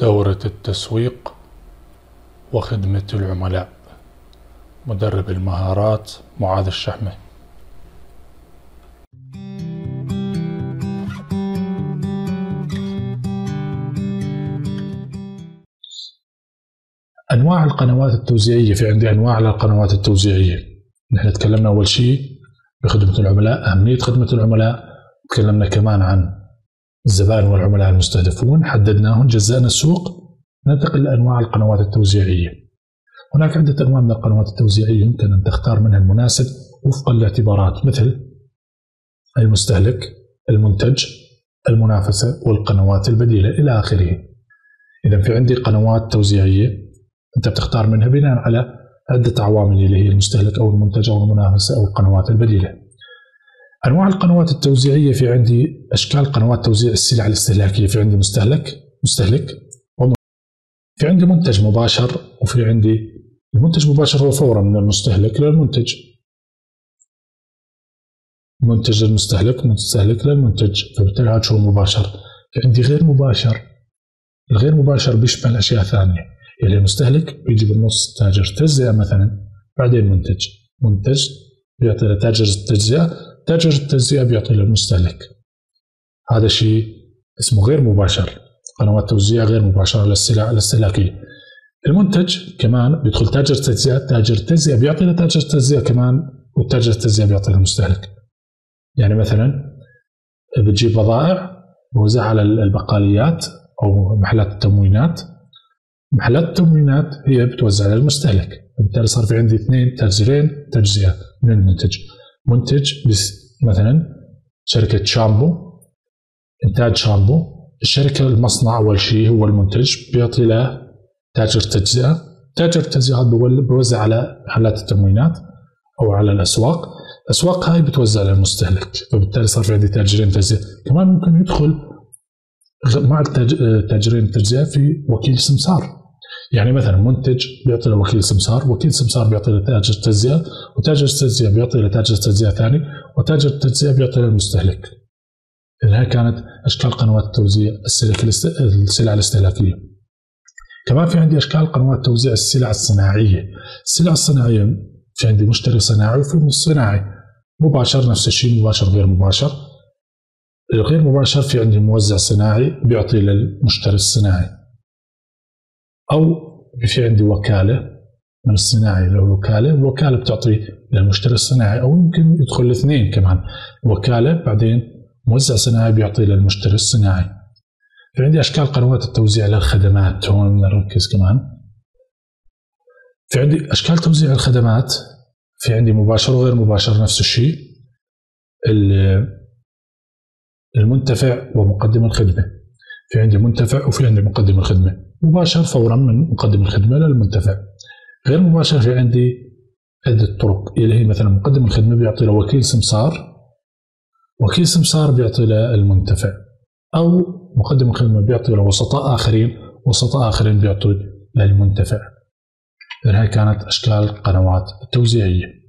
دورة التسويق وخدمة العملاء. مدرب المهارات معاذ الشحمة. أنواع القنوات التوزيعية. في عندي أنواع للقنوات التوزيعية. نحن تكلمنا أول شيء بخدمة العملاء أهمية خدمة العملاء. تكلمنا كمان عن الزبائن والعملاء المستهدفون حددناهم جزأنا السوق ننتقل لأنواع القنوات التوزيعية. هناك عدة أنواع من القنوات التوزيعية يمكن أن تختار منها المناسب وفقا لاعتبارات مثل المستهلك المنتج المنافسة والقنوات البديلة إلى آخره. إذا في عندي قنوات توزيعية أنت بتختار منها بناء على عدة عوامل اللي هي المستهلك أو المنتج أو المنافسة أو القنوات البديلة. أنواع القنوات التوزيعية في عندي أشكال قنوات توزيع السلع الاستهلاكية في عندي مستهلك مستهلك. في عندي منتج مباشر وفي عندي المنتج مباشر هو فورا من المستهلك للمنتج. منتج للمستهلك مستهلك للمنتج. فبالتالي هذا شو مباشر؟ في عندي غير مباشر. الغير مباشر بيشمل أشياء ثانية. يعني المستهلك بيجي بالنص تاجر تجزئة مثلا بعدين منتج. منتج بيعطي لتاجر التجزئه تاجر التجزئة بيعطي للمستهلك هذا شيء اسمه غير مباشر. قنوات توزيع غير مباشرة للسلع الاستهلاكية المنتج كمان بيدخل تاجر التجزئة تاجر التجزئة بيعطي لتاجر التجزئة كمان وتاجر التجزئة بيعطي للمستهلك يعني مثلا بتجيب بضائع بوزعها على البقاليات أو محلات التموينات. محلات التموينات هي بتوزع للمستهلك. بالتالي صار في عندي اثنين تاجرين تجزئة من المنتج. منتج مثلا شركة شامبو إنتاج شامبو. الشركة المصنع أول شيء هو المنتج بيعطي له تاجر تجزئة. تاجر التجزئة بيوزع على محلات التموينات أو على الأسواق. الأسواق هاي بتوزع للمستهلك فبالتالي صار في عندي تاجرين تجزئة. كمان ممكن يدخل مع التاجرين التجزئة في وكيل سمسار. يعني مثلا منتج بيعطي لوكيل سمسار وكيل سمسار بيعطي لتاجر تجزئة وتاجر التجزئه بيعطي لتاجر تجزئة ثاني وتاجر التجزئه بيعطي للمستهلك هاي كانت أشكال قنوات توزيع السلع الاستهلاكية. كمان في عندي أشكال قنوات توزيع السلع الصناعية. السلع الصناعية في عندي مشتري صناعي وفي صناعي. مباشر نفس الشيء مباشر غير مباشر. الغير مباشر في عندي موزع صناعي بيعطي للمشتري الصناعي. أو في عندي وكالة من الصناعي له وكالة الوكاله بتعطي للمشتري الصناعي أو يمكن يدخل الاثنين كمان. وكالة بعدين موزع صناعي بيعطي للمشتري الصناعي. في عندي أشكال قنوات التوزيع للخدمات هون نركز كمان. في عندي أشكال توزيع الخدمات في عندي مباشر وغير مباشر نفس الشيء المنتفع ومقدم الخدمة. في عندي منتفع وفي عندي مقدم الخدمة. مباشر فورا من مقدم الخدمة للمنتفع غير مباشر في عندي عدة طرق. اللي هي مثلا مقدم الخدمة بيعطي له وكيل سمسار وكيل سمسار بيعطي له المنتفع. أو مقدم الخدمة بيعطي له وسطاء آخرين وسطاء آخرين بيعطوا للمنتفع هاي كانت أشكال القنوات التوزيعية.